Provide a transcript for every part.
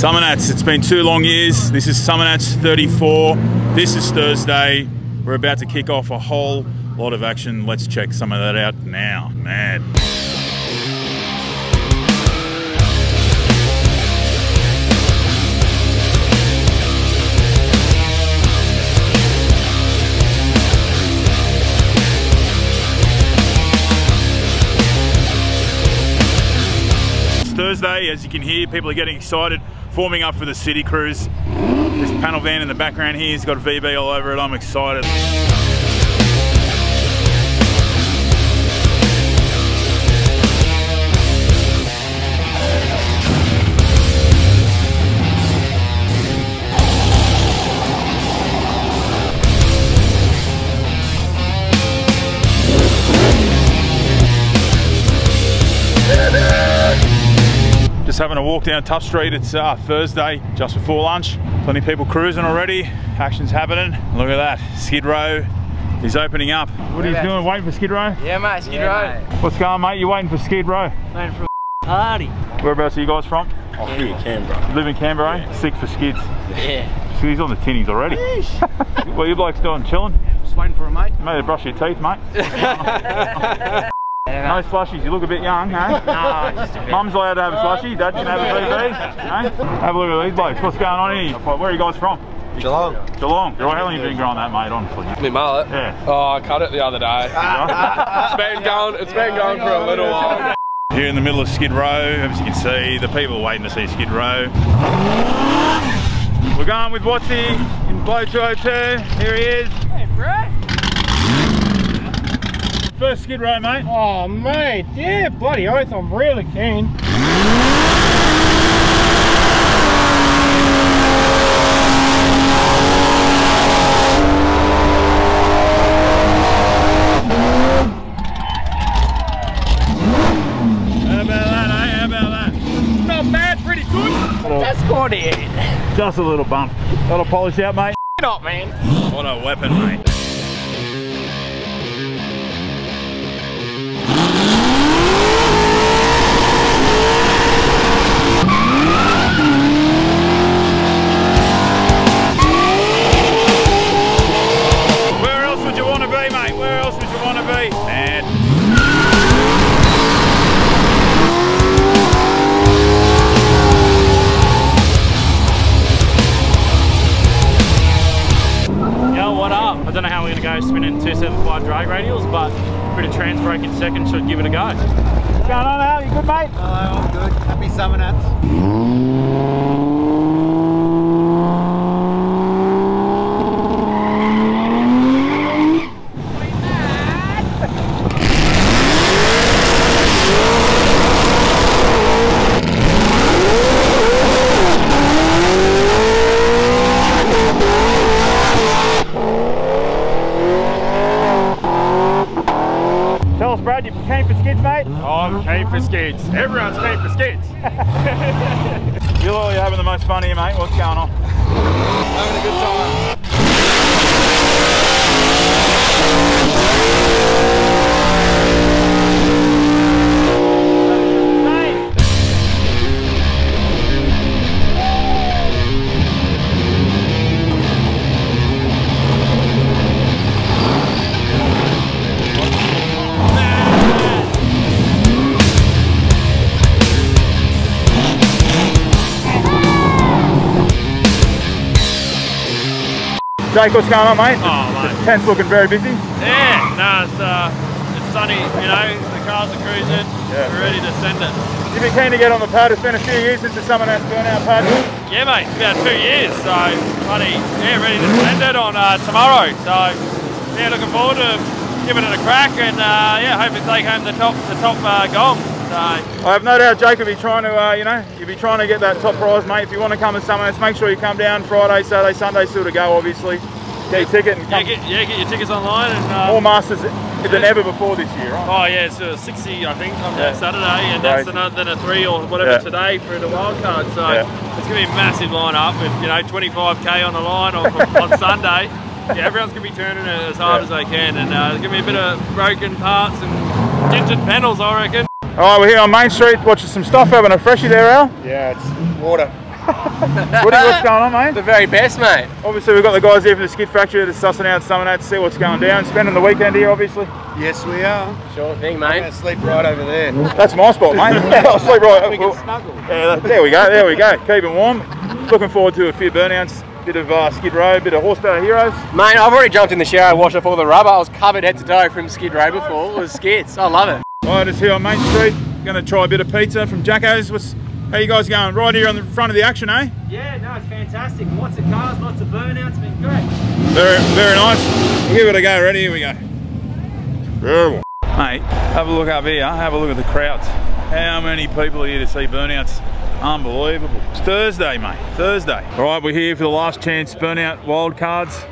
Summernats, it's been two long years. This is Summernats 34. This is Thursday. We're about to kick off a whole lot of action. Let's check some of that out now. It's Thursday, as you can hear, people are getting excited, forming up for the city cruise. This panel van in the background here has got VB all over it. I'm excited. Having a walk down Tuff Street. It's uh, Thursday, just before lunch. Plenty of people cruising already. Action's happening. Look at that. Skid Row is opening up. What are you doing? Waiting for Skid Row? Yeah, mate, Skid Yeah, Row. What's going mate? You waiting for Skid Row? Man from party. Whereabouts are you guys from? Oh, here in Canberra. You live in Canberra, eh? Sick for skids. Yeah. See, he's on the tinnies already. what you blokes doing? Chilling? Just waiting for a mate. Mate, to brush your teeth, mate. No slushies. You look a bit young, eh? Nah, just a bit. Mum's allowed to have a slushie. Dad can have a VB. Eh? Have a look at these blokes. What's going on here? Where are you guys from? Geelong. Geelong. How long have you been growing that, mate? Honestly. Me mullet? Yeah. Oh, I cut it the other day. it's been going. It's been going for a little while. Here in the middle of Skid Row, as you can see, the people are waiting to see Skid Row. We're going with Watsy in BLO202. Here he is. Hey, bro. First Skid Row, mate. Oh, mate. Yeah, bloody oath. I'm really keen. How about that, eh? How about that? Not bad. Pretty good. That's good. Just a little bump. That'll polish out, mate. Not, man. What a weapon, mate. We're gonna go spinning 275 drag radials, but a bit of trans brake in second should give it a go. What's going on, Al? You good, mate? Hello, all good. Happy Summernats. Us, Brad, you came for skids, mate? Oh, keen for skids. Everyone's keen for skids. You're are having the most fun here, mate. What's going on? Having a good time. Jake, what's going on, mate? Oh, The mate. tent's looking very busy. Yeah, no, it's, uh, it's sunny, you know, the cars are cruising, Yeah. we're ready to send it. You've been keen to get on the pad. It's been a few years since the Summernats burnout pad. Yeah, mate, it's about two years, so bloody, yeah, ready to send it on uh, tomorrow. So, yeah, looking forward to giving it a crack and, uh, yeah, hope to take home the top, the top uh, gong. So, I have no doubt Jake will be trying to, uh, you know, you'll be trying to get that top prize, mate. If you want to come to Summernats, make sure you come down Friday, Saturday, Sunday, still to go, obviously. Get your ticket and yeah, get, yeah, get your tickets online and. Uh, More Masters than ever before this year, right? Oh yeah, it's a 60 I think on Yeah. Saturday, and that's Crazy. another than a three or whatever Yeah. today for the wild card. So Yeah. it's gonna be a massive lineup with you know 25k on the line on, on Sunday. Yeah, everyone's gonna be turning it as hard Yeah. as they can, and uh, there's gonna be a bit of broken parts and tinted panels, I reckon. All right, we're here on Main Street watching some stuff, having a freshie there, Al. Yeah, it's water. Woody, what's going on, mate? The very best, mate. Obviously, we've got the guys here from the Skid Factory that's sussing out some of that, to see what's going down. Spending the weekend here, obviously. Yes, we are. Sure thing, I'm mate. going to sleep right over there. That's my spot, mate. I'll sleep right. We can snuggle. Yeah, there we go. There we go. Keeping warm. Looking forward to a few burnouts. Bit of uh, Skid Row, bit of horsepower heroes. Mate, I've already jumped in the shower, washed off all the rubber. I was covered head to toe from Skid Row before. It was skids. I love it. Right, just here on Main Street. Going to try a bit of pizza from Jacko's. What's how you guys going? Right here on the front of the action, eh? Yeah, no, it's fantastic. Lots of cars, lots of burnouts, been great. Very, very nice. We'll give it a go. Ready? Here we go. Very Mate, have a look up here. Have a look at the crowds. How many people are here to see burnouts? Unbelievable. It's Thursday, mate. Thursday. All right, we're here for the last chance burnout wild cards.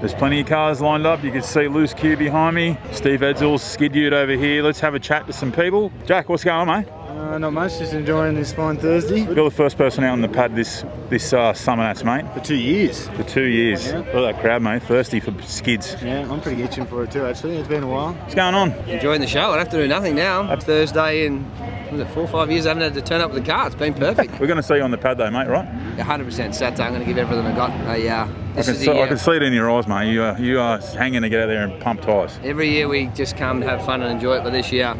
There's plenty of cars lined up. You can see Loose Q behind me. Steve Edsel's skid over here. Let's have a chat to some people. Jack, what's going on, mate? Uh, not much, just enjoying this fine Thursday. You're the first person out on the pad this this uh, summer, that's mate. For two years. For two years. Look at that crowd, mate. Thirsty for skids. Yeah, I'm pretty itching for it too, actually. It's been a while. What's going on? Enjoying the show. I have to do nothing now. Thursday in was it four or five years I haven't had to turn up with the car. It's been perfect. We're going to see you on the pad though, mate, right? 100% Saturday. I'm going to give everything I got. I, uh, I can, is see, I can see it in your eyes, mate. You are, you are hanging to get out there and pump tyres. Every year we just come and have fun and enjoy it, but this year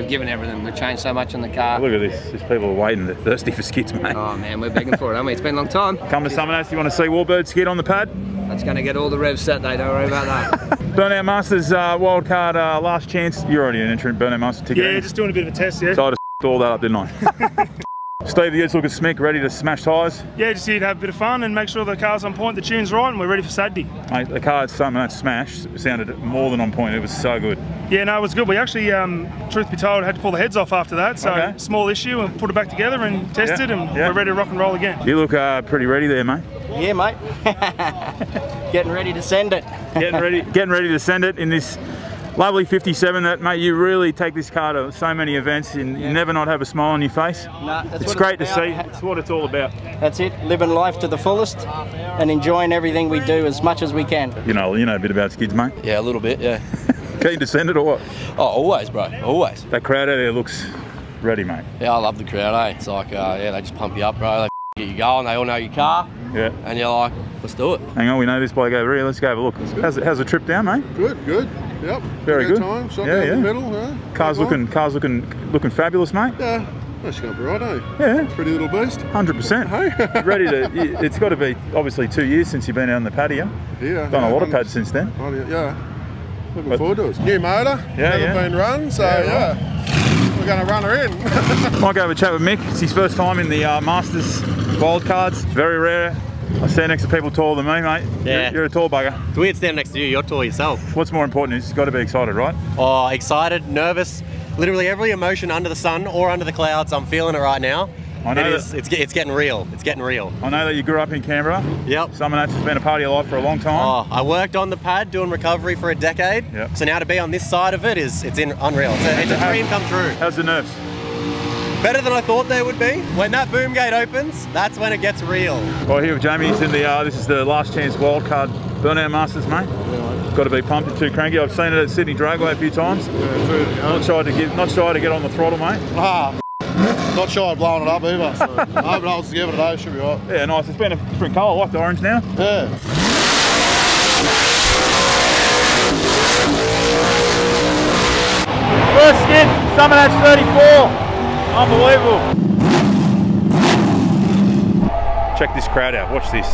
we've given everything. We've changed so much on the car. Look at this. These people are waiting. They're thirsty for skids, mate. Oh man, we're begging for it, haven't we? It's been a long time. Come to Summernats. You want to see Warbird skid on the pad? That's going to get all the revs Saturday. Don't worry about that. Burnout Masters uh, wildcard uh, last chance. You're already an entrant Burnout Master ticket. Yeah, just doing a bit of a test, yeah. So I just all that up, didn't I? Steve, the Ed's looking smick, ready to smash tyres. Yeah, just here to have a bit of fun and make sure the car's on point, the tune's right, and we're ready for Saturday. Mate, the car something that smash sounded more than on point. It was so good. Yeah, no, it was good. We actually, um, truth be told, had to pull the heads off after that. So Okay. small issue and put it back together and tested, Yeah, and yeah. we're ready to rock and roll again. You look uh, pretty ready there, mate. Yeah, mate. Getting ready to send it. Getting ready, getting ready to send it in this lovely 57. That mate, you really take this car to so many events, and you never not have a smile on your face. Nah, that's It's what great to see. It's what it's all about. That's it. Living life to the fullest and enjoying everything we do as much as we can. You know, you know a bit about skids, mate. Yeah, a little bit, yeah. Keen to send it or what? Oh, always, bro, always. That crowd out there looks ready, mate. Yeah, I love the crowd, eh? It's like, uh, yeah, they just pump you up, bro. They get you going, they all know your car, Yeah. and you're like, let's do it. Hang on, we know this bloke over here. Let's go have a look. How's, it- how's the trip down, mate? Good, good. Yep. Very Good good. time. Shot Yeah, down yeah. the middle. Yeah. Car's Good looking, car's looking, looking fabulous, mate. Yeah. That's going to be right, eh? Yeah. Pretty little beast. Hundred percent. Hey. Ready to? It's got to be obviously two years since you've been out on the patio. Yeah. Done a lot of pads since then. Oh, yeah, yeah. Looking But- forward to it. New motor. Yeah, Never yeah. been run, so Yeah, yeah. We're going to run her in. Might go have a chat with Mick. It's his first time in the uh, Masters wildcards. Very rare. I stand next to people taller than me, mate. Yeah. You're, you're a tall bugger. It's weird standing next to you. You're tall yourself. What's more important is you've got to be excited, right? Oh, excited, nervous, literally every emotion under the sun or under the clouds. I'm feeling it right now. I know It that- is, it's, it's getting real. It's getting real. I know that you grew up in Canberra. Yep. Someone that's been a part of your life for a long time. Oh, I worked on the pad doing recovery for a decade. Yep. So now to be on this side of it is it's in, unreal. It's a, it's a dream come true. How's the nerves? Better than I thought they would be. When that boom gate opens, that's when it gets real. Well, here with Jamie. He's in the. Uh, this is the last chance wildcard burnout Masters, mate. Got to be pumped and too cranky. I've seen it at Sydney Dragway a few times. Not shy to get, not shy to get on the throttle, mate. ah, not shy of blowing it up either. So I hope it holds together today. Should be right. Yeah, nice. It's been a different colour. I like the orange now. Yeah. First skid, Summernats 34. Unbelievable. Check this crowd out. Watch this.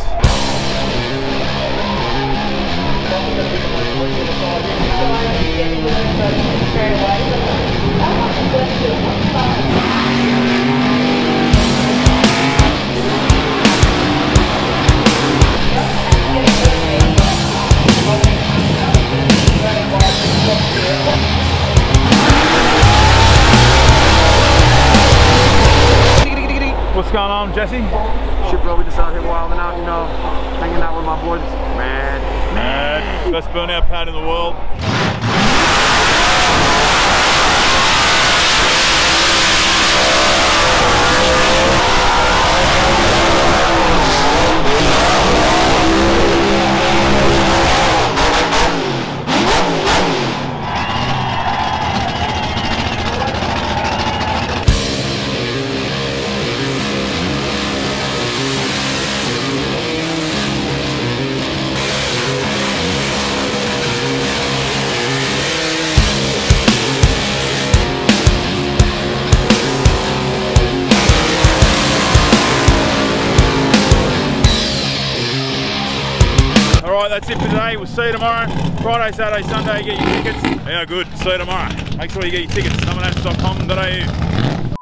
Going on, Jesse? Shit, bro, we just out here wilding out, you know, hanging out with my boys. Man, Mad. Best burnout pad in the world. That's it for today. We'll see you tomorrow. Friday, Saturday, Sunday, get your tickets. Yeah, good. See you tomorrow. Make sure you get your tickets. Summernats.com.au.